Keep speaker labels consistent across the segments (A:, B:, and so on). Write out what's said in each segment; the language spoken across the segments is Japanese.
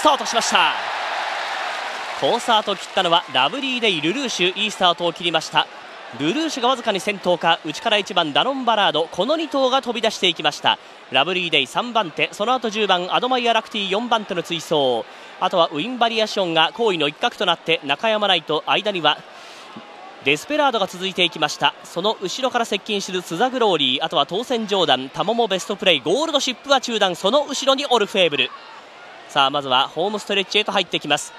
A: スタートしました。好スタートを切ったのはラブリーデイ、ルルーシュいいスタートを切りました。ルルーシュがわずかに先頭か内から1番ダノンバラードこの2頭が飛び出していきました。ラブリーデイ3番手その後10番アドマイヤラクティ4番手の追走。あとはウインバリアシオンが好位の一角となってナカヤマナイト、さらにはデスペラードが続いていきました。その後ろから接近するトゥザグローリーあとはトーセンジョーダン、タマモベストプレイゴールドシップは中団その後ろにオルフェーヴル。さあまずはホームストレッチへと入ってきます。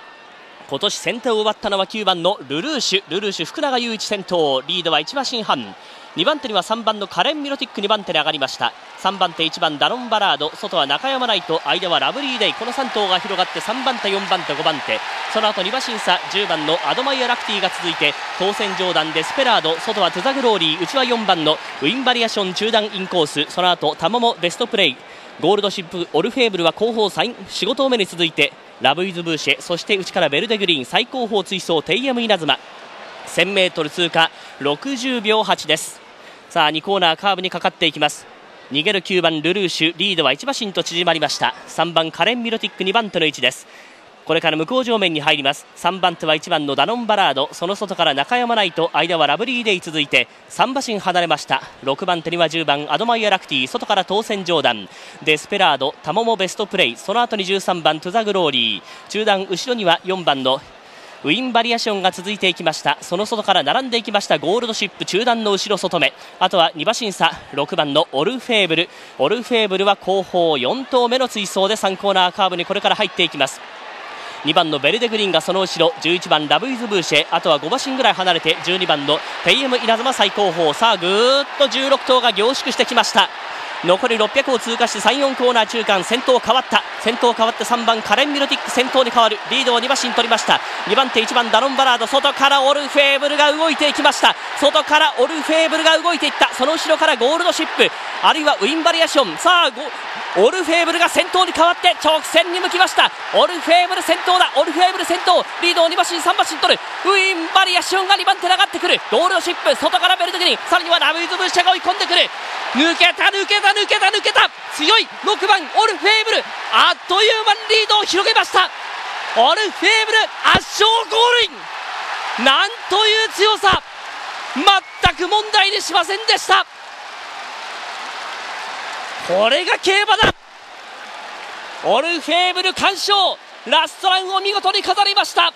A: 今年先手を奪ったのは9番のルルーシュ。ルルーシュ福永祐一先頭。リードは1馬身半。2番手には3番のカレン・ミロティック。2番手に上がりました。3番手1番ダノン・バラード。外は中山ライト間はラブリーデイ。この3頭が広がって3番手4番手5番手。その後2馬身差。10番のアドマイヤラクティが続いてトーセンジョーダンデスペラード。外はトゥザグローリー。内は4番のウインバリアシオン中団インコース。その後タマモベストプレイ。ゴールドシップオルフェーヴルは後方3 4頭目に続いてラブイズブーシェそして内からヴェルデグリーン最後方追走テイエムイナズマ 1000m 通過60秒8です。さあ2コーナーカーブにかかっていきます。逃げる9番ルルーシュリードは1馬身と縮まりました。3番カレン・ミロティック2番手の位置です。これから向こう正面に入ります。3番手は1番のダノンバラード。その外から中山ライト間はラブリーデイ続いて3馬身離れました。6番手には10番アドマイヤラクティ外からトーセンジョーダン。デスペラードタマモベストプレイ。その後に13番トゥザグローリー。中団後ろには4番のウインバリアシオンが続いていきました。その外から並んでいきました。ゴールドシップ。中団の後ろ外目。あとは2馬身差。6番のオルフェーヴル。オルフェーヴルは後方4頭目の追走で3コーナーカーブにこれから入っていきます。2番のヴェルデグリーンがその後ろ11番ラブイズブーシェあとは5馬身ぐらい離れて12番のテイエムイナズマ最後方さあぐーっと16頭が凝縮してきました。残り600を通過して34コーナー中間。先頭変わった。先頭変わって3番カレン・ミロティック。先頭に変わる。リードを2馬身取りました。2番手1番ダノンバラード。外からオルフェーブルが動いていきました。外からオルフェーブルが動いていった。その後ろからゴールドシップ。あるいはウィンバリアション。さあオルフェーブルが先頭に変わって直線に向きました。オルフェーブル先頭だ。オルフェーブル先頭。リードを2馬身3馬身取る。ウィンバリアションが2番手に上がってくる。ゴールドシップ。外からベルトグリ。さらにはラブイズブッシャが追い込んでくる。抜けた抜けた抜けた抜けた。強い6番オルフェーブル。あっという間にリードを広げました。オルフェーブル圧勝ゴールイン。なんという強さ。全く問題にしませんでした。これが競馬だ。オルフェーブル完勝。ラストランを見事に飾りました。